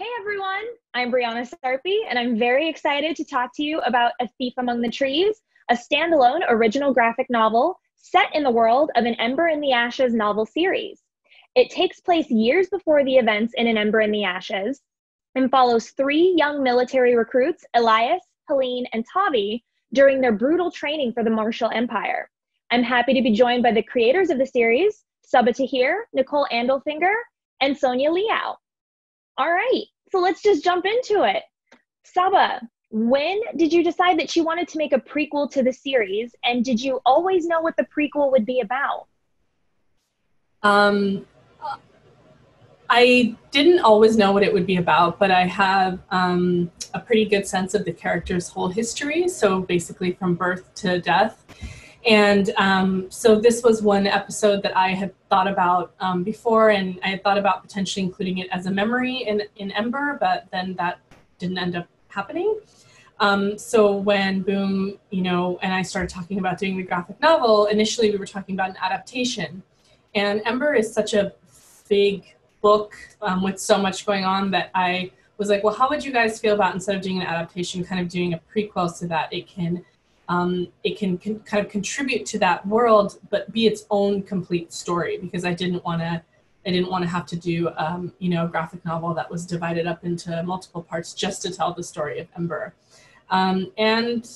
Hey everyone, I'm Breanna Sarpy, and I'm very excited to talk to you about A Thief Among the Trees, a standalone original graphic novel set in the world of an Ember in the Ashes novel series. It takes place years before the events in An Ember in the Ashes and follows three young military recruits, Elias, Helene, and Tavi, during their brutal training for the Martial Empire. I'm happy to be joined by the creators of the series, Sabaa Tahir, Nicole Andelfinger, and Sonia Liao. All right, so let's just jump into it. Sabaa, when did you decide that you wanted to make a prequel to the series? And did you always know what the prequel would be about? Um, I didn't always know what it would be about, but I have um, a pretty good sense of the character's whole history. So basically, from birth to death. And um, so this was one episode that I had thought about um, before, and I had thought about potentially including it as a memory in, in Ember, but then that didn't end up happening. Um, so when Boom, you know, and I started talking about doing the graphic novel, initially we were talking about an adaptation. And Ember is such a big book um, with so much going on that I was like, well, how would you guys feel about instead of doing an adaptation, kind of doing a prequel so that it can um, it can kind of contribute to that world, but be its own complete story. Because I didn't want to, I didn't want to have to do, um, you know, a graphic novel that was divided up into multiple parts just to tell the story of Ember. Um, and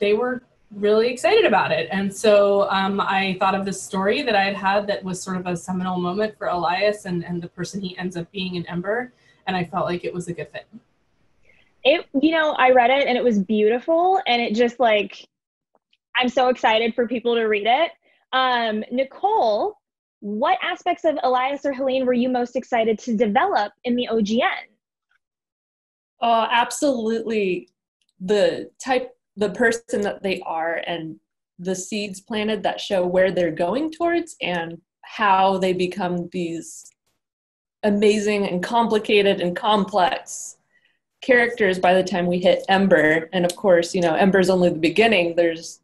they were really excited about it. And so um, I thought of this story that I had had that was sort of a seminal moment for Elias and, and the person he ends up being in Ember. And I felt like it was a good fit it you know i read it and it was beautiful and it just like i'm so excited for people to read it. Um nicole what aspects of elias or helene were you most excited to develop in the ogn uh, absolutely. The type the person that they are and the seeds planted that show where they're going towards and how they become these amazing and complicated and complex characters by the time we hit Ember. And of course, you know, Ember's only the beginning. There's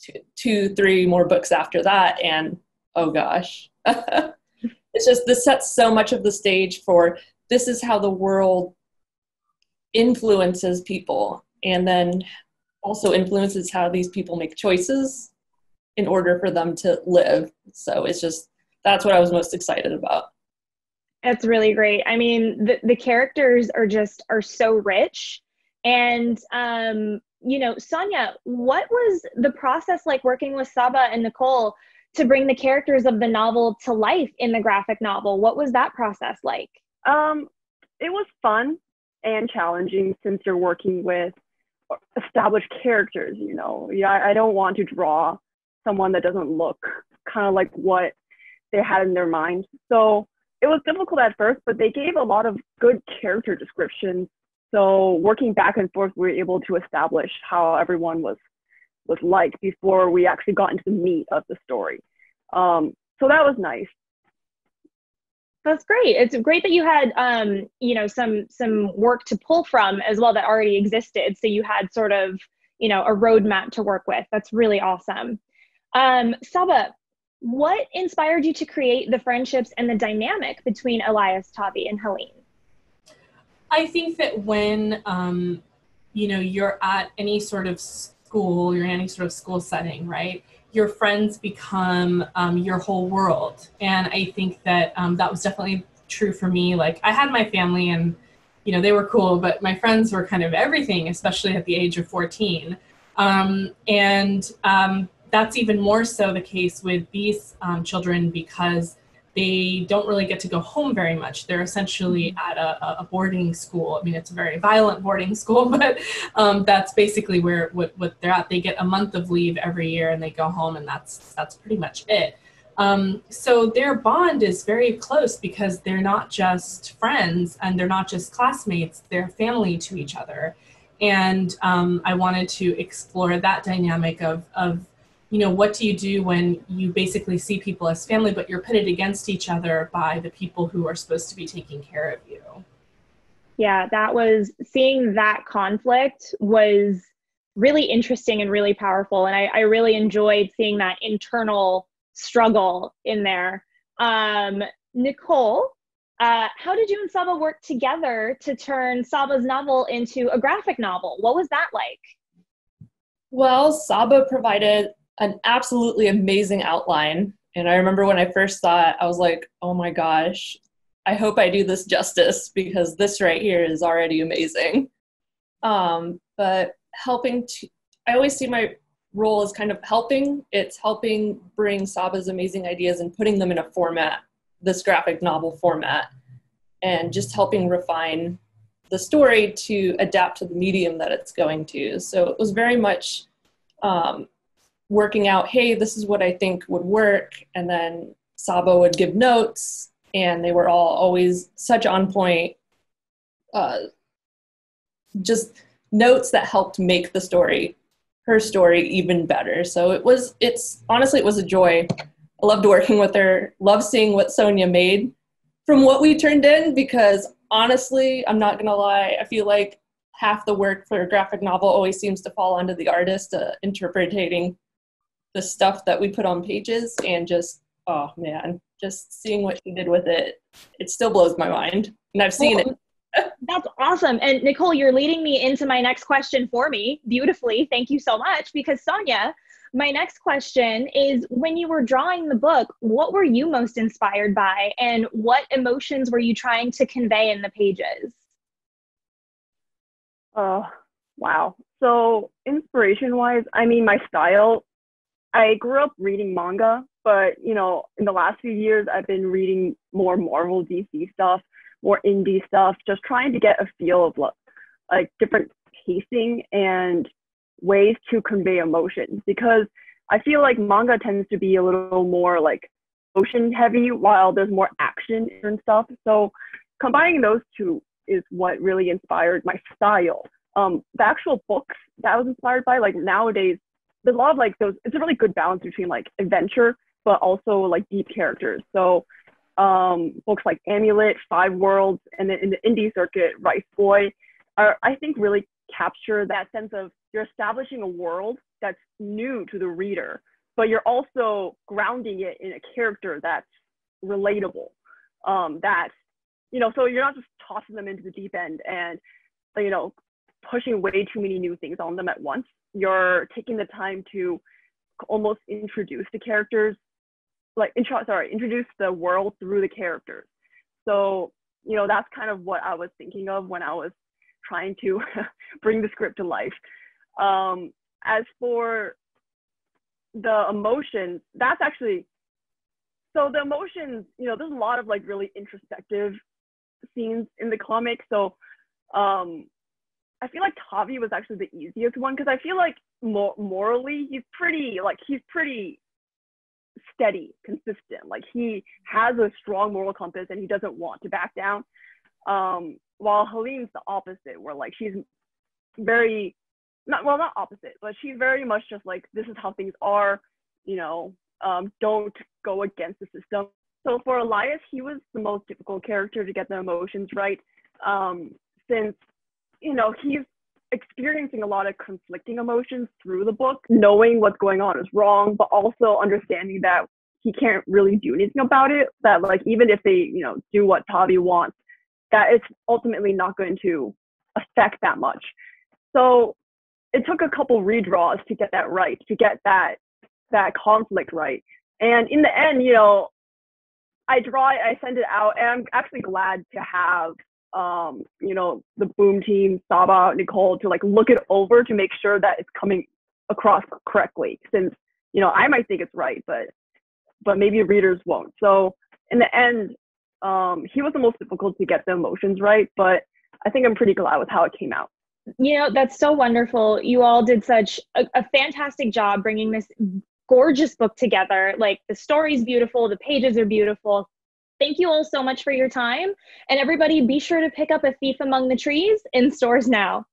two, two three more books after that. And oh gosh, it's just this sets so much of the stage for this is how the world influences people and then also influences how these people make choices in order for them to live. So it's just that's what I was most excited about. That's really great. I mean, the, the characters are just are so rich. And um, you know, Sonia, what was the process like working with Sabaa and Nicole to bring the characters of the novel to life in the graphic novel? What was that process like? Um, it was fun and challenging since you're working with established characters, you know. Yeah, I don't want to draw someone that doesn't look kind of like what they had in their mind. So it was difficult at first, but they gave a lot of good character descriptions. So working back and forth, we were able to establish how everyone was was like before we actually got into the meat of the story. Um, so that was nice. That's great. It's great that you had, um, you know, some some work to pull from as well that already existed. So you had sort of, you know, a roadmap to work with. That's really awesome. Um, Sabaa, what inspired you to create the friendships and the dynamic between Elias, Tavi, and Helene? I think that when um, you know you're at any sort of school, you're in any sort of school setting, right? Your friends become um, your whole world, and I think that um, that was definitely true for me. Like I had my family, and you know they were cool, but my friends were kind of everything, especially at the age of 14. Um, and um, that's even more so the case with these um, children because they don't really get to go home very much. They're essentially mm-hmm. at a, a boarding school. I mean, it's a very violent boarding school, but um, that's basically where what, what, they're at. They get a month of leave every year, and they go home, and that's that's pretty much it. Um, so their bond is very close because they're not just friends and they're not just classmates; they're family to each other. And um, I wanted to explore that dynamic of of you know, what do you do when you basically see people as family, but you're pitted against each other by the people who are supposed to be taking care of you? Yeah, that was seeing that conflict was really interesting and really powerful. And I, I really enjoyed seeing that internal struggle in there. Um, Nicole, Uh, how did you and Sabaa work together to turn Sabaa's novel into a graphic novel? What was that like? Well, Sabaa provided an absolutely amazing outline. And I remember when I first saw it, I was like, oh my gosh, I hope I do this justice because this right here is already amazing. Um, but helping to, I always see my role as kind of helping. It's helping bring Sabaa's amazing ideas and putting them in a format, this graphic novel format, and just helping refine the story to adapt to the medium that it's going to. So it was very much um, working out, hey, this is what I think would work. And then Sabaa would give notes, and they were all always such on point, uh, just notes that helped make the story, her story, even better. So it was, it's honestly, it was a joy. I loved working with her, loved seeing what Sonia made from what we turned in because honestly, I'm not gonna lie, I feel like half the work for a graphic novel always seems to fall onto the artist uh, interpreting the stuff that we put on pages and just oh man just seeing what she did with it it still blows my mind. And i've seen well, it. That's awesome. And nicole you're leading me into my next question for me beautifully. Thank you so much. Because sonia my next question is when you were drawing the book what were you most inspired by? And what emotions were you trying to convey in the pages? Oh wow. So inspiration wise i mean my style I grew up reading manga, but you know, in the last few years, I've been reading more Marvel, DC stuff, more indie stuff, just trying to get a feel of like, like different pacing and ways to convey emotions. Because I feel like manga tends to be a little more like emotion heavy, while there's more action and stuff. So combining those two is what really inspired my style. Um, the actual books that I was inspired by, like nowadays, there's a lot of like those it's a really good balance between like adventure but also like deep characters. So um, books like amulet five worlds and then in the indie circuit rice boy are i think really capture that sense of you're establishing a world that's new to the reader but you're also grounding it in a character that's relatable um, that you know so you're not just tossing them into the deep end and you know pushing way too many new things on them at once. You're taking the time to almost introduce the characters like intro sorry introduce the world through the characters. So you know that's kind of what i was thinking of when i was trying to bring the script to life. Um, as for the emotions that's actually so the emotions you know there's a lot of like really introspective scenes in the comic. So um I feel like Tavi was actually the easiest one because I feel like morally he's pretty like he's pretty steady, consistent. Like he has a strong moral compass and he doesn't want to back down. Um, while Helene's the opposite, where like she's very not well not opposite, but she's very much just like this is how things are, you know, um, don't go against the system. So for Elias, he was the most difficult character to get the emotions right. Um, since you know, he's experiencing a lot of conflicting emotions through the book. Knowing what's going on is wrong, but also understanding that he can't really do anything about it. That like even if they, you know, do what Tavi wants, that it's ultimately not going to affect that much. So it took a couple redraws to get that right, to get that that conflict right. And in the end, you know, I draw it, I send it out, and I'm actually glad to have um, you know, the boom team, Sabaa, Nicole, to like look it over to make sure that it's coming across correctly. Since you know, I might think it's right, but but maybe readers won't. So in the end, um, he was the most difficult to get the emotions right, but I think I'm pretty glad with how it came out. You know, that's so wonderful. You all did such a, a fantastic job bringing this gorgeous book together. Like the story's beautiful, the pages are beautiful. Thank you all so much for your time. And everybody, be sure to pick up A Thief Among the Trees in stores now.